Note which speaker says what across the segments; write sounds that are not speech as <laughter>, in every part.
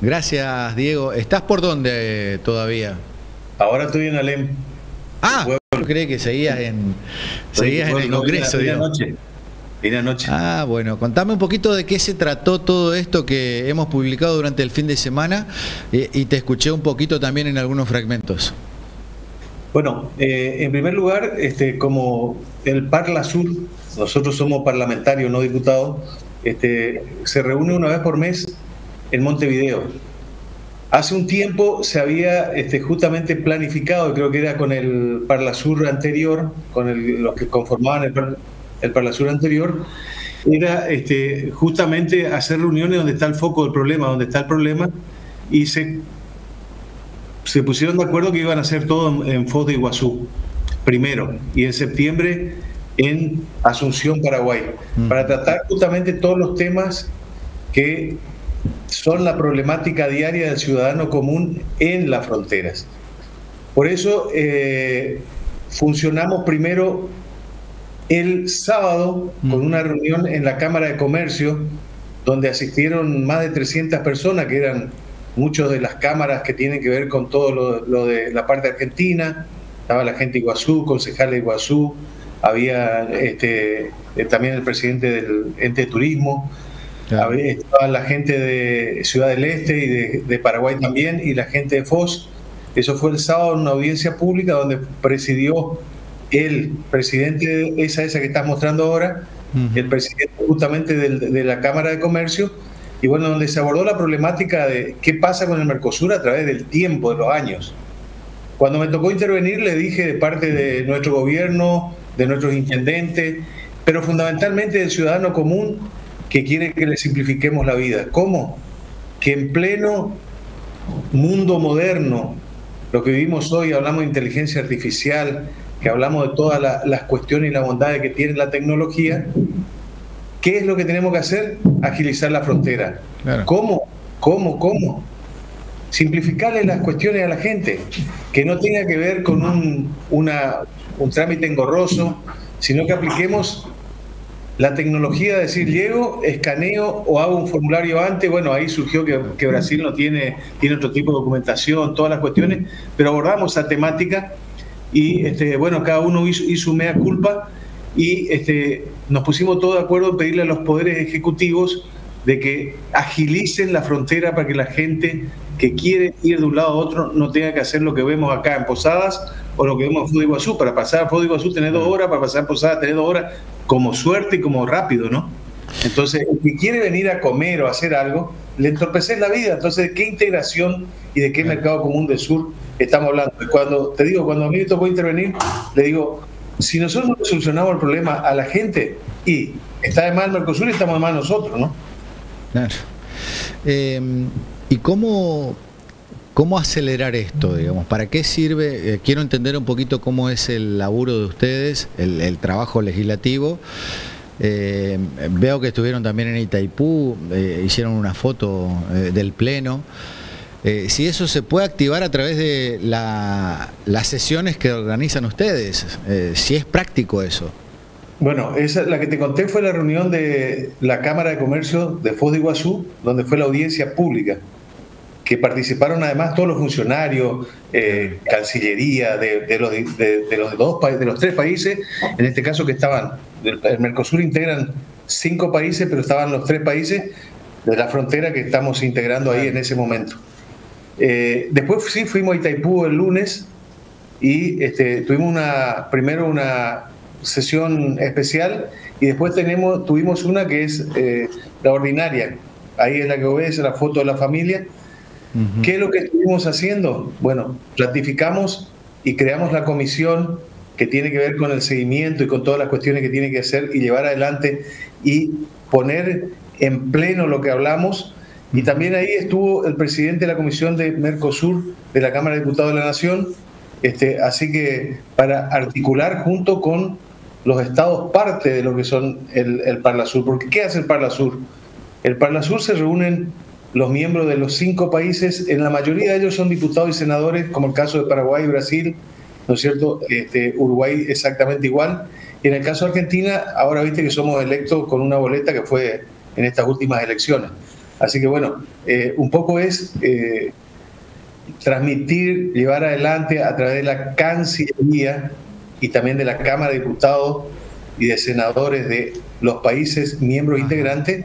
Speaker 1: Gracias, Diego. ¿Estás por dónde todavía?
Speaker 2: Ahora estoy en Alem.
Speaker 1: Ah, yo creí que seguías en, seguías en el Congreso.
Speaker 2: Vine anoche. Anoche.
Speaker 1: Ah, bueno, contame un poquito de qué se trató todo esto que hemos publicado durante el fin de semana eh, y te escuché un poquito también en algunos fragmentos.
Speaker 2: Bueno, eh, en primer lugar, este, como el Parla Sur, nosotros somos parlamentarios, no diputados, este, se reúne una vez por mes en Montevideo. Hace un tiempo se había este, justamente planificado, creo que era con el Parlasur anterior, con los que conformaban el, el Parlasur anterior, era este, justamente hacer reuniones donde está el foco del problema, donde está el problema, y se, se pusieron de acuerdo que iban a hacer todo en, en Foz de Iguazú, primero, y en septiembre en Asunción, Paraguay, mm. para tratar justamente todos los temas que son la problemática diaria del ciudadano común en las fronteras. Por eso eh, funcionamos primero el sábado con una reunión en la Cámara de Comercio, donde asistieron más de 300 personas, que eran muchos de las cámaras que tienen que ver con todo lo, de la parte argentina. Estaba la gente de Iguazú, concejal de Iguazú, había este, eh, también el presidente del ente de turismo, estaba la gente de Ciudad del Este y de, Paraguay también, y la gente de FOS. Eso fue el sábado en una audiencia pública donde presidió el presidente de esa, esa que estás mostrando ahora, el presidente justamente de la Cámara de Comercio, y bueno, donde se abordó la problemática de qué pasa con el Mercosur a través del tiempo, de los años. Cuando me tocó intervenir, le dije de parte de nuestro gobierno, de nuestros intendentes, pero fundamentalmente del ciudadano común, que quiere que le simplifiquemos la vida. ¿Cómo? Que en pleno mundo moderno, lo que vivimos hoy, hablamos de inteligencia artificial, que hablamos de todas las cuestiones y las bondades que tiene la tecnología, ¿qué es lo que tenemos que hacer? Agilizar la frontera. ¿Cómo? ¿Cómo? ¿Cómo? Simplificarle las cuestiones a la gente, que no tenga que ver con un, un trámite engorroso, sino que apliquemos la tecnología de decir, llego, escaneo o hago un formulario antes, bueno, ahí surgió que, Brasil no tiene, otro tipo de documentación, todas las cuestiones, pero abordamos esa temática y, este, bueno, cada uno hizo, su mea culpa y este, nos pusimos todos de acuerdo en pedirle a los poderes ejecutivos de que agilicen la frontera para que la gente que quiere ir de un lado a otro no tenga que hacer lo que vemos acá en Posadas o lo que vemos en Foz Iguazú. Para pasar a Foz Iguazú tener dos horas, para pasar a Posadas tener dos horas, como suerte y como rápido, ¿no? Entonces, el que quiere venir a comer o hacer algo, le entorpece la vida. Entonces, ¿de qué integración y de qué mercado común del sur estamos hablando? Y cuando te digo, cuando a mí me tocó intervenir, le digo, si nosotros no solucionamos el problema a la gente, y está de mal Mercosur estamos de mal nosotros, ¿no?
Speaker 1: Claro. Eh, ¿Y cómo, cómo acelerar esto, digamos? ¿Para qué sirve? Eh, quiero entender un poquito cómo es el laburo de ustedes, el, trabajo legislativo. Eh, veo que estuvieron también en Itaipú, eh, hicieron una foto del Pleno. si eso se puede activar a través de las sesiones que organizan ustedes, si es práctico eso.
Speaker 2: Bueno, esa, la que te conté fue la reunión de la Cámara de Comercio de Foz de Iguazú, donde fue la audiencia pública que participaron además todos los funcionarios, eh, Cancillería de, los, de, los tres países, en este caso que estaban, el Mercosur integran cinco países, pero estaban los tres países de la frontera que estamos integrando ahí en ese momento. Eh, después sí fuimos a Itaipú el lunes y este, tuvimos una, primero una sesión especial y después tenemos, tuvimos una que es eh, la ordinaria. Ahí es la que obedece la foto de la familia ¿Qué es lo que estuvimos haciendo? Bueno, ratificamos y creamos la comisión que tiene que ver con el seguimiento y con todas las cuestiones que tiene que hacer y llevar adelante y poner en pleno lo que hablamos. Y también ahí estuvo el presidente de la Comisión de Mercosur de la Cámara de Diputados de la Nación, este, así que para articular junto con los estados parte de lo que son el, el Parlasur. Porque ¿qué hace el Parlasur? El Parlasur se reúnen los miembros de los cinco países, en la mayoría de ellos son diputados y senadores, como el caso de Paraguay y Brasil, ¿no es cierto? Este, Uruguay exactamente igual. Y en el caso de Argentina, ahora viste que somos electos con una boleta que fue en estas últimas elecciones. Así que bueno, eh, un poco es eh, transmitir, llevar adelante a través de la Cancillería y también de la Cámara de Diputados y de senadores de los países miembros integrantes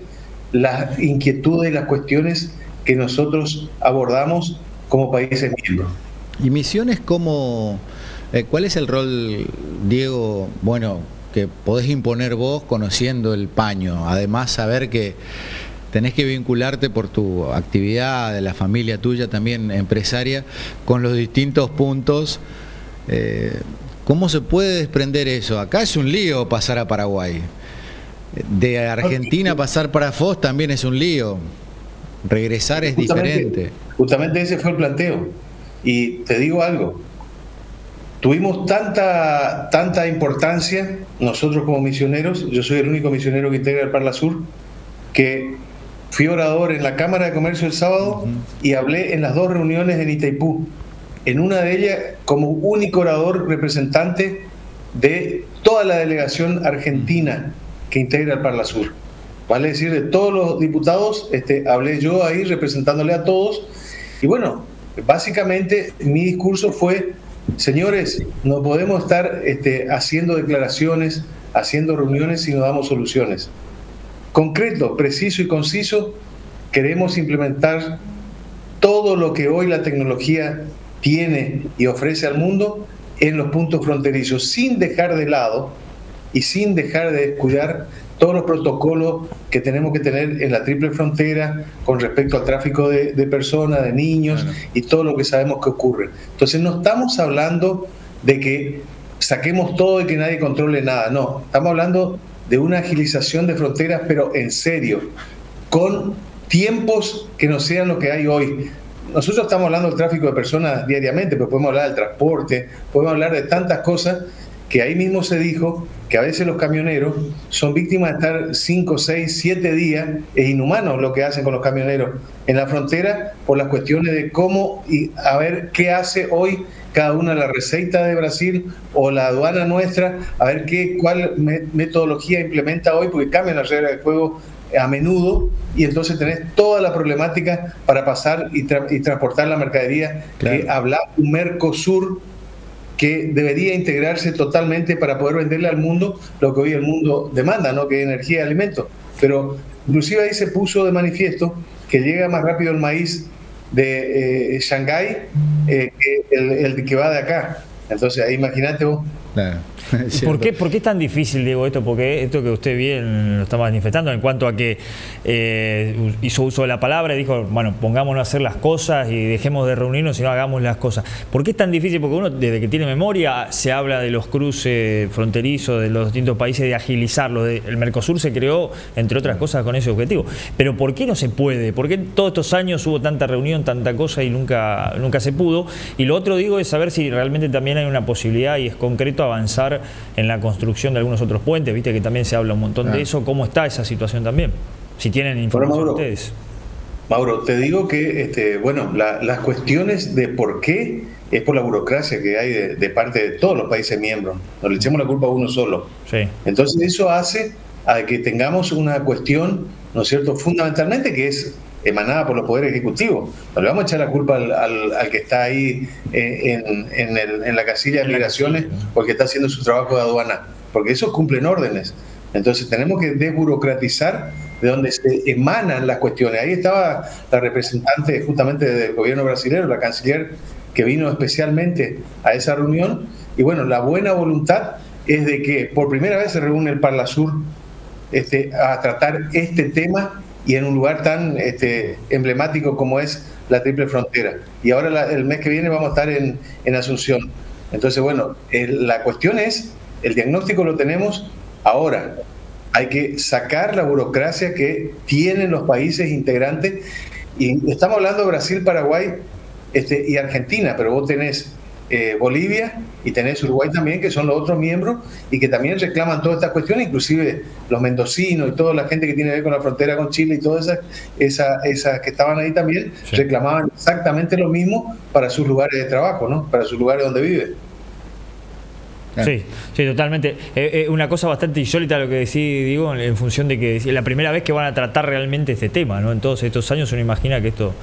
Speaker 2: las inquietudes y las cuestiones que nosotros abordamos como países miembros.
Speaker 1: ¿Y misiones como... Eh, ¿Cuál es el rol, Diego, bueno, que podés imponer vos conociendo el paño? Además, saber que tenés que vincularte por tu actividad, de la familia tuya también empresaria, con los distintos puntos. Eh, ¿Cómo se puede desprender eso? Acá es un lío pasar a Paraguay. De Argentina pasar para Foz también es un lío. Regresar es diferente.
Speaker 2: Justamente ese fue el planteo. Y te digo algo, tuvimos tanta, tanta importancia nosotros como misioneros, yo soy el único misionero que integra el Parla Sur, que fui orador en la Cámara de Comercio el sábado y hablé en las dos reuniones en Itaipú. En una de ellas como único orador representante de toda la delegación argentina que integra el Parla Sur. Vale decir, de todos los diputados, este, hablé yo ahí representándole a todos. Y bueno, básicamente mi discurso fue, señores, no podemos estar este, haciendo declaraciones, haciendo reuniones si no damos soluciones. Concreto, preciso y conciso, queremos implementar todo lo que hoy la tecnología tiene y ofrece al mundo en los puntos fronterizos, sin dejar de lado y sin dejar de descuidar todos los protocolos que tenemos que tener en la triple frontera con respecto al tráfico de, personas, de niños y todo lo que sabemos que ocurre. Entonces no estamos hablando de que saquemos todo y que nadie controle nada, no, estamos hablando de una agilización de fronteras, pero en serio, con tiempos que no sean lo que hay hoy. Nosotros estamos hablando del tráfico de personas diariamente, pero podemos hablar del transporte, podemos hablar de tantas cosas que ahí mismo se dijo que a veces los camioneros son víctimas de estar 5, 6, 7 días, es inhumano lo que hacen con los camioneros en la frontera por las cuestiones de cómo y a ver qué hace hoy cada una la receta de Brasil o la aduana nuestra, a ver qué cuál metodología implementa hoy, porque cambian las reglas de juego a menudo y entonces tenés toda la problemática para pasar y, transportar la mercadería que habla un Mercosur que debería integrarse totalmente para poder venderle al mundo lo que hoy el mundo demanda, ¿no? que es energía y alimentos. Pero inclusive ahí se puso de manifiesto que llega más rápido el maíz de eh, Shanghái eh, que el, el que va de acá. Entonces, ahí imagínate vos <laughs>
Speaker 3: ¿Por qué, ¿Por qué es tan difícil, Diego, esto? Porque esto que usted bien lo está manifestando en cuanto a que eh, hizo uso de la palabra y dijo, bueno, pongámonos a hacer las cosas y dejemos de reunirnos y no hagamos las cosas. ¿Por qué es tan difícil? Porque uno, desde que tiene memoria, se habla de los cruces fronterizos de los distintos países, de agilizarlo. el Mercosur se creó, entre otras cosas, con ese objetivo. Pero ¿por qué no se puede? ¿Por qué todos estos años hubo tanta reunión, tanta cosa y nunca, nunca se pudo? Y lo otro, digo, es saber si realmente también hay una posibilidad y es concreto avanzar en la construcción de algunos otros puentes, viste que también se habla un montón de eso, ¿cómo está esa situación también? Si tienen información ustedes.
Speaker 2: Mauro, te digo que, este, bueno, las cuestiones de por qué es por la burocracia que hay de, parte de todos los países miembros. No le echemos la culpa a uno solo. Sí. Entonces eso hace a que tengamos una cuestión, ¿no es cierto?, fundamentalmente que es emanada por los poderes ejecutivos. No le vamos a echar la culpa al, que está ahí eh, en, la casilla de migraciones porque está haciendo su trabajo de aduana, porque esos cumplen órdenes. Entonces tenemos que desburocratizar de donde se emanan las cuestiones. Ahí estaba la representante justamente del gobierno brasileño, la canciller, que vino especialmente a esa reunión. Y bueno, la buena voluntad es de que por primera vez se reúne el Parla Sur este, a tratar este tema y en un lugar tan este, emblemático como es la Triple Frontera. Y ahora el mes que viene vamos a estar en, en Asunción. Entonces, bueno, la cuestión es, el diagnóstico lo tenemos ahora. Hay que sacar la burocracia que tienen los países integrantes. Y estamos hablando de Brasil, Paraguay este, y Argentina, pero vos tenés eh, Bolivia y tenés Uruguay también, que son los otros miembros y que también reclaman todas estas cuestiones, inclusive los mendocinos y toda la gente que tiene que ver con la frontera con Chile y todas esas, esas, que estaban ahí también, reclamaban exactamente lo mismo para sus lugares de trabajo, ¿no? para sus lugares donde viven.
Speaker 3: Sí, sí, totalmente. Eh, eh, una cosa bastante insólita lo que decís, digo, en, función de que es la primera vez que van a tratar realmente este tema, ¿no? En todos estos años uno imagina que esto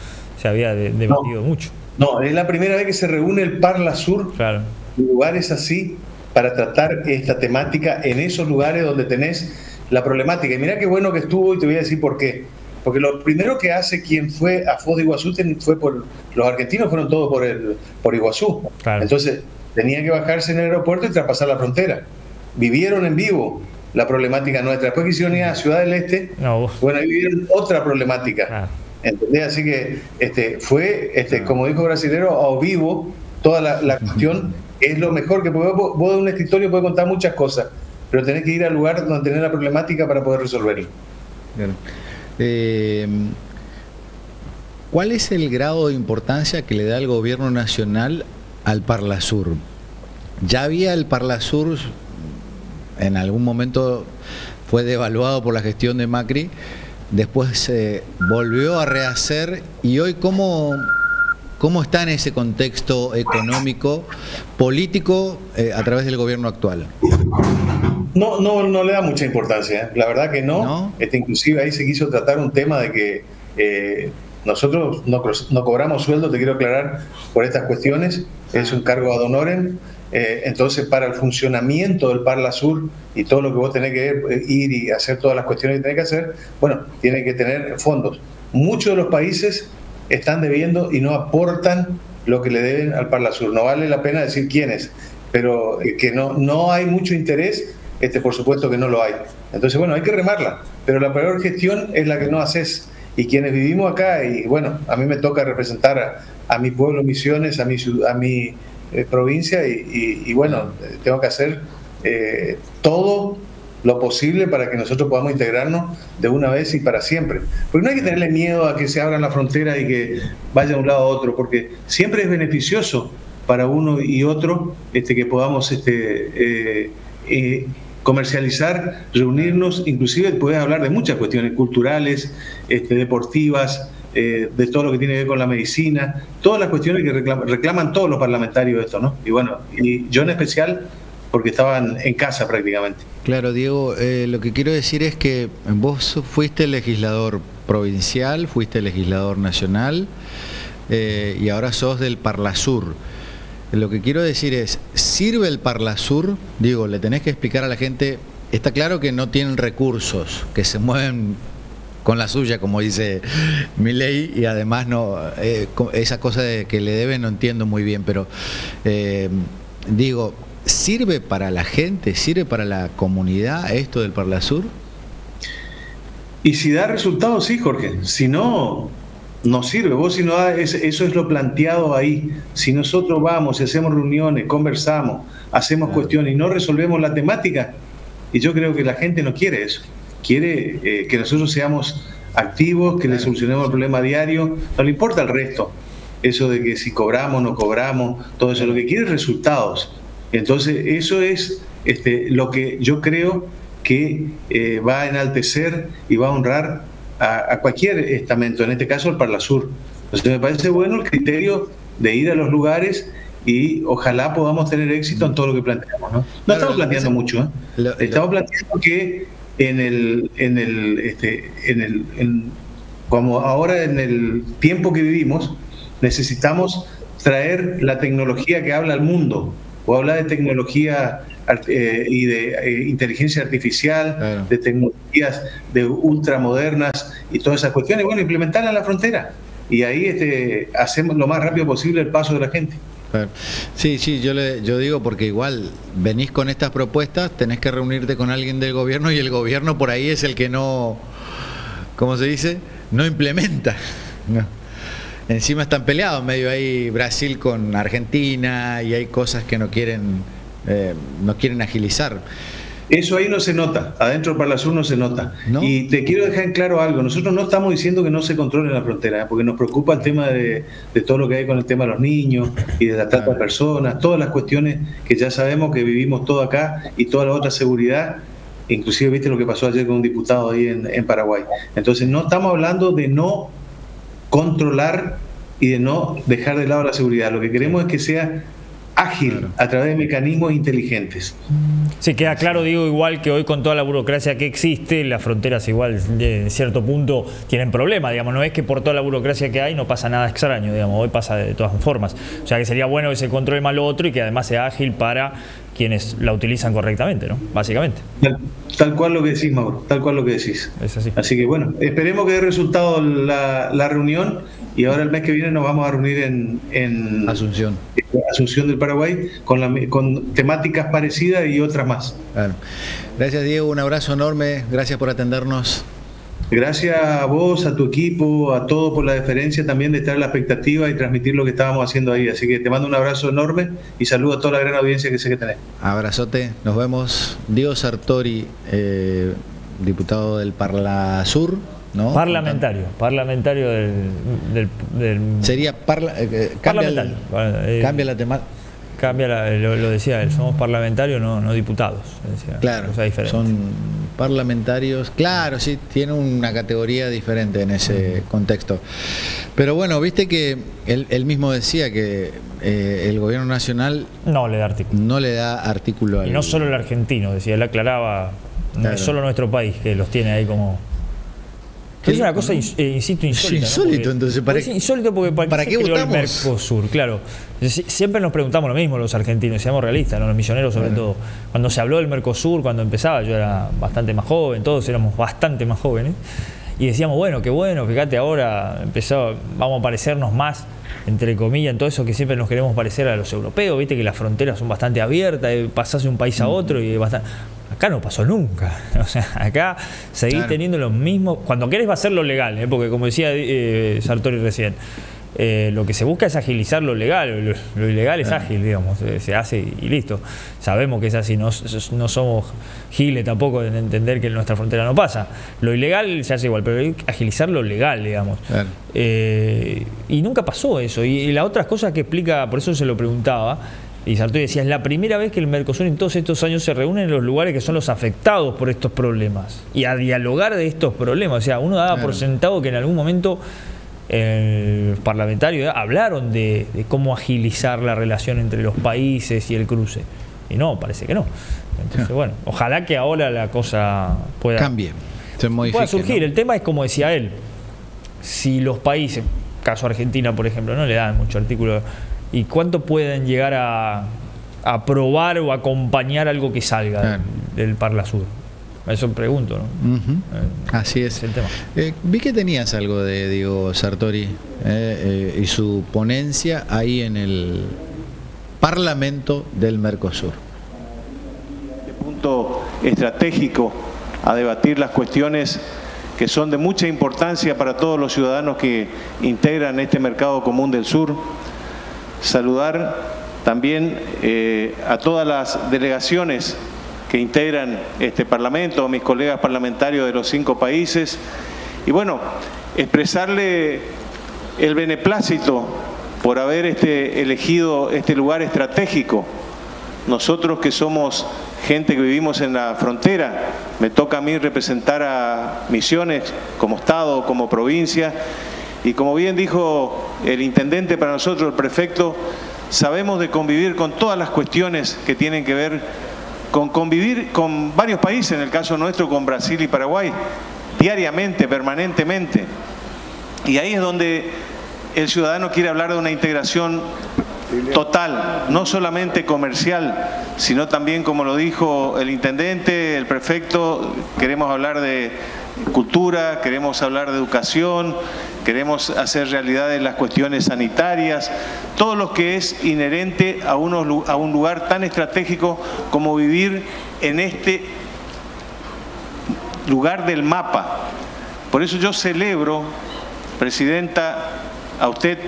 Speaker 3: se había debatido mucho.
Speaker 2: No, es la primera vez que se reúne el Parla Sur,
Speaker 3: claro.
Speaker 2: lugares así, para tratar esta temática en esos lugares donde tenés la problemática. Y mira qué bueno que estuvo y te voy a decir por qué. Porque lo primero que hace quien fue a Foz de Iguazú fue por. Los argentinos fueron todos por, el, por Iguazú. Entonces, tenían que bajarse en el aeropuerto y traspasar la frontera. Vivieron en vivo la problemática nuestra. Después quisieron ir a Ciudad del Este, bueno, vivieron otra problemática. Ah. ¿Entendés? Así que este, fue, este, como dijo Brasilero, a vivo toda la, cuestión. Es lo mejor que puedo. Vos de un escritorio puedes contar muchas cosas, pero tenés que ir al lugar donde tenés la problemática para poder resolverlo.
Speaker 1: Eh, ¿Cuál es el grado de importancia que le da el gobierno nacional al Parlasur? Ya había el Parlasur, en algún momento fue devaluado por la gestión de Macri, después se volvió a rehacer y hoy cómo, cómo está en ese contexto económico, político eh, a través del gobierno actual.
Speaker 2: No, no, no le da mucha importancia, ¿eh? la verdad que no. Este, inclusive ahí se quiso tratar un tema de que eh, nosotros no, no, cobramos sueldo, te quiero aclarar, por estas cuestiones, es un cargo ad honorem, eh, entonces para el funcionamiento del Parla Sur y todo lo que vos tenés que ir y hacer todas las cuestiones que tenés que hacer, bueno, tiene que tener fondos. Muchos de los países están debiendo y no aportan lo que le deben al Parla Sur. No vale la pena decir quiénes, pero que no, no hay mucho interés este, por supuesto que no lo hay. Entonces, bueno, hay que remarla, pero la peor gestión es la que no haces. Y quienes vivimos acá, y bueno, a mí me toca representar a, mi pueblo Misiones, a mi, a mi eh, provincia, y, bueno, tengo que hacer eh, todo lo posible para que nosotros podamos integrarnos de una vez y para siempre. Porque no hay que tenerle miedo a que se abran las fronteras y que vaya de un lado a otro, porque siempre es beneficioso para uno y otro este, que podamos este, eh, comercializar, reunirnos, inclusive puedes hablar de muchas cuestiones culturales, este, deportivas, eh, de todo lo que tiene que ver con la medicina, todas las cuestiones que reclaman, todos los parlamentarios esto, ¿no? Y bueno, y yo en especial porque estaban en casa prácticamente.
Speaker 1: Claro, Diego, eh, lo que quiero decir es que vos fuiste legislador provincial, fuiste legislador nacional eh, y ahora sos del Parlasur. Lo que quiero decir es, ¿sirve el Parlasur? Digo, le tenés que explicar a la gente, está claro que no tienen recursos, que se mueven con la suya, como dice mi ley, y además no eh, esa cosa de que le deben no entiendo muy bien, pero eh, digo, ¿sirve para la gente, sirve para la comunidad esto del Parlasur?
Speaker 2: Y si da resultados, sí, Jorge. Si no, no sirve. Vos si no eso es lo planteado ahí. Si nosotros vamos y hacemos reuniones, conversamos, hacemos cuestiones y no resolvemos la temática, y yo creo que la gente no quiere eso. Quiere eh, que nosotros seamos activos, que le solucionemos el problema diario. No le importa el resto. Eso de que si cobramos, no cobramos, todo eso. Lo que quiere es resultados. Entonces, eso es este, lo que yo creo que eh, va a enaltecer y va a honrar a, cualquier estamento, en este caso al Parlasur. Entonces me parece bueno el criterio de ir a los lugares y ojalá podamos tener éxito en todo lo que planteamos. No, no estamos planteando mucho, ¿eh? estamos planteando que en el, en el, este, en el, como ahora en el tiempo que vivimos, necesitamos traer la tecnología que habla al mundo, o hablar de tecnología eh, y de eh, inteligencia artificial, de tecnologías de ultramodernas y todas esas cuestiones, bueno, implementarlas en la frontera. Y ahí este, hacemos lo más rápido posible el paso de la gente.
Speaker 1: Sí, sí, yo, le, yo digo porque igual venís con estas propuestas, tenés que reunirte con alguien del gobierno y el gobierno por ahí es el que no, ¿cómo se dice? No implementa. <laughs> Encima están peleados medio ahí Brasil con Argentina y hay cosas que no quieren eh, no quieren agilizar.
Speaker 2: Eso ahí no se nota, adentro para la sur no se nota. Y te quiero dejar en claro algo, nosotros no estamos diciendo que no se controle la frontera, ¿eh? porque nos preocupa el tema de, todo lo que hay con el tema de los niños y de la trata de personas, todas las cuestiones que ya sabemos que vivimos todo acá y toda la otra seguridad, inclusive viste lo que pasó ayer con un diputado ahí en, en Paraguay. Entonces no estamos hablando de no controlar y de no dejar de lado la seguridad, lo que queremos es que sea
Speaker 4: ágil a través de mecanismos inteligentes.
Speaker 3: Sí, queda claro, digo, igual que hoy con toda la burocracia que existe, las fronteras igual en cierto punto tienen problemas, digamos, no es que por toda la burocracia que hay no pasa nada extraño, digamos, hoy pasa de todas formas. O sea que sería bueno que se controle más lo otro y que además sea ágil para quienes la utilizan correctamente, ¿no? Básicamente.
Speaker 4: Tal, cual lo que decís, Mauro, tal cual lo que decís. Es así. Así que bueno, esperemos que dé resultado la, la reunión y ahora el mes que viene nos vamos a reunir en,
Speaker 1: Asunción.
Speaker 4: Asunción del Paraguay con, con temáticas parecidas y otras más.
Speaker 1: Gracias Diego, un abrazo enorme, gracias por atendernos.
Speaker 4: Gracias a vos, a tu equipo, a todo por la deferencia también de estar en la expectativa y transmitir lo que estábamos haciendo ahí. Así que te mando un abrazo enorme y saludo a toda la gran audiencia que sé que tenés.
Speaker 1: Abrazote, nos vemos. Diego Sartori, eh, diputado del Parla Sur.
Speaker 3: Parlamentario, parlamentario del,
Speaker 1: Sería parla, eh, eh, cambia, parlamentario. Eh, cambia la temática.
Speaker 3: Cambia, lo, decía él, somos parlamentarios, no, no diputados.
Speaker 1: claro, son parlamentarios, claro, sí, tiene una categoría diferente en ese contexto. Pero bueno, viste que él, mismo decía que el gobierno nacional
Speaker 3: no le da artículo.
Speaker 1: No le da artículo
Speaker 3: Y no solo el argentino, decía, él aclaraba, no es solo nuestro país que los tiene ahí como es una cosa, eh, insisto, insólita.
Speaker 1: insólito, entonces.
Speaker 3: ¿para, insólito porque
Speaker 1: ¿para, qué, votamos? el
Speaker 3: Mercosur? Claro. Siempre nos preguntamos lo mismo los argentinos, seamos realistas, los misioneros sobre todo. Cuando se habló del Mercosur, cuando empezaba, yo era bastante más joven, todos éramos bastante más jóvenes. Y decíamos, bueno, qué bueno, fíjate ahora empezó, vamos a parecernos más entre comillas, en todo eso que siempre nos queremos parecer a los europeos, viste que las fronteras son bastante abiertas, eh, pasás de un país a otro y bastante... Acá no pasó nunca. <laughs> O sea, acá seguís teniendo los mismos. Cuando querés va a ser lo legal, ¿eh? porque como decía eh, Sartori recién, eh, lo que se busca es agilizar lo legal. Lo, ilegal es ágil, digamos. Se hace y listo. Sabemos que es así. No, no somos giles tampoco en entender que en nuestra frontera no pasa. Lo ilegal se hace igual, pero hay que agilizar lo legal, digamos. y nunca pasó eso. Y, y la otra cosa que explica, por eso se lo preguntaba y Sartori decía, es la primera vez que el Mercosur en todos estos años se reúne en los lugares que son los afectados por estos problemas y a dialogar de estos problemas. O sea, uno daba por sentado que en algún momento el parlamentario hablaron de, cómo agilizar la relación entre los países y el cruce. Y no, parece que no. Entonces, bueno, ojalá que ahora la cosa pueda,
Speaker 1: Cambie,
Speaker 3: pueda surgir. El tema es como decía él, si los países, caso Argentina por ejemplo, no le dan mucho artículo y cuánto pueden llegar a aprobar o acompañar algo que salga del Parla Sur. Eso pregunto, ¿no? Eh,
Speaker 1: Así es. el tema. Eh, vi que tenías algo de Diego Sartori eh, y su ponencia ahí en el Parlamento del Mercosur.
Speaker 2: punto estratégico a debatir las cuestiones que son de mucha importancia para todos los ciudadanos que integran este mercado común del sur saludar también eh, a todas las delegaciones que integran este Parlamento, mis colegas parlamentarios de los cinco países, y bueno, expresarle el beneplácito por haber este, elegido este lugar estratégico. Nosotros que somos gente que vivimos en la frontera, me toca a mí representar a Misiones como Estado, como provincia, y como bien dijo el intendente para nosotros, el prefecto, sabemos de convivir con todas las cuestiones que tienen que ver con convivir con varios países, en el caso nuestro con Brasil y Paraguay, diariamente, permanentemente. Y ahí es donde el ciudadano quiere hablar de una integración total, no solamente comercial, sino también, como lo dijo el intendente, el prefecto, queremos hablar de cultura, queremos hablar de educación, queremos hacer realidad en las cuestiones sanitarias, todo lo que es inherente a, a un lugar tan estratégico como vivir en este lugar del mapa. Por eso yo celebro, Presidenta, a usted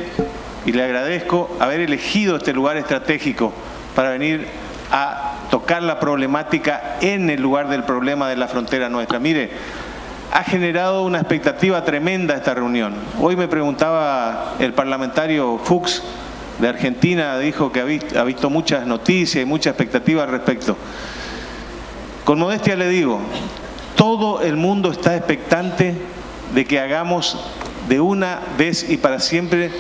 Speaker 2: y le agradezco haber elegido este lugar estratégico para venir a tocar la problemática en el lugar del problema de la frontera nuestra. Mire, ha generado una expectativa tremenda esta reunión. Hoy me preguntaba el parlamentario Fuchs de Argentina, dijo que ha visto, ha visto muchas noticias y mucha expectativa al respecto. Con modestia le digo, todo el mundo está expectante de que hagamos de una vez y para siempre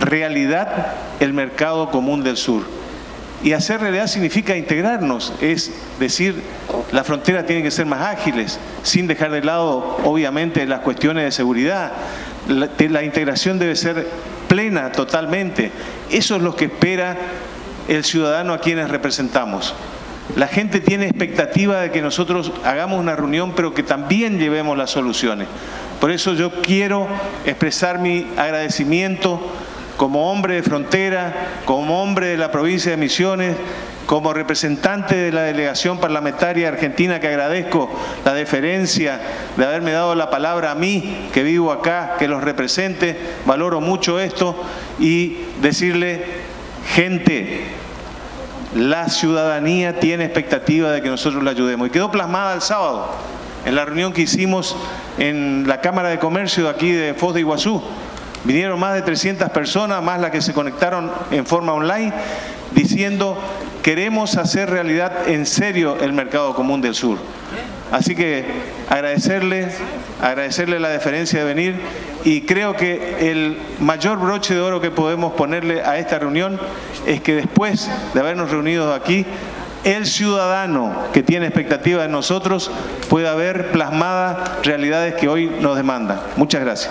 Speaker 2: realidad el mercado común del sur. Y hacer realidad significa integrarnos, es decir, la frontera tiene que ser más ágiles, sin dejar de lado, obviamente, las cuestiones de seguridad. La, la integración debe ser plena totalmente. Eso es lo que espera el ciudadano a quienes representamos. La gente tiene expectativa de que nosotros hagamos una reunión, pero que también llevemos las soluciones. Por eso yo quiero expresar mi agradecimiento como hombre de frontera, como hombre de la provincia de Misiones, como representante de la delegación parlamentaria argentina que agradezco la deferencia de haberme dado la palabra a mí, que vivo acá, que los represente, valoro mucho esto y decirle, gente, la ciudadanía tiene expectativa de que nosotros la ayudemos. Y quedó plasmada el sábado, en la reunión que hicimos en la Cámara de Comercio de aquí de Foz de Iguazú. Vinieron más de 300 personas, más las que se conectaron en forma online, diciendo queremos hacer realidad en serio el mercado común del sur. Así que agradecerle, agradecerle la deferencia de venir y creo que el mayor broche de oro que podemos ponerle a esta reunión es que después de habernos reunido aquí, el ciudadano que tiene expectativa de nosotros pueda ver plasmadas realidades que hoy nos demandan. Muchas gracias.